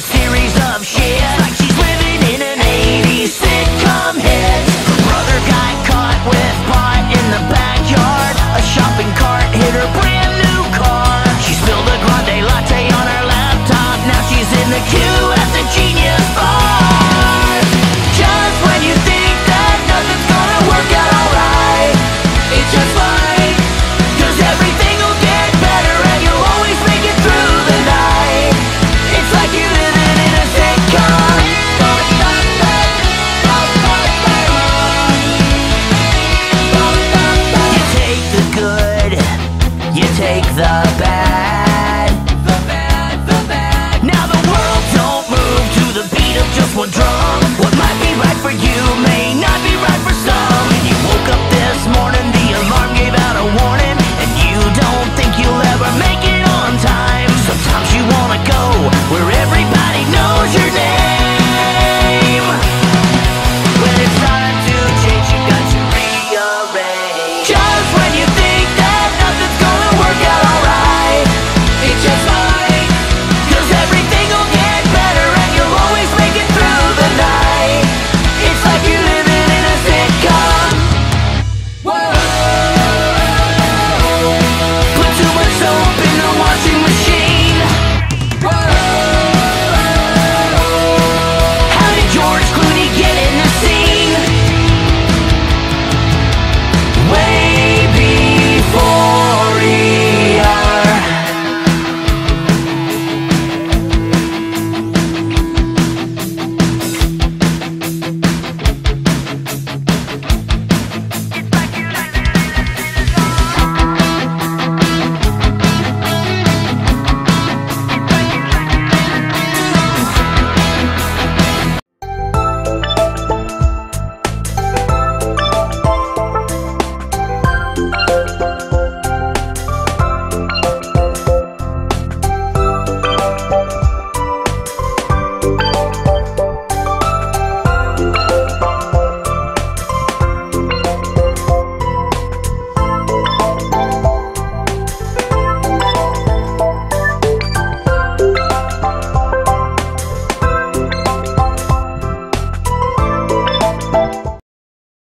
series of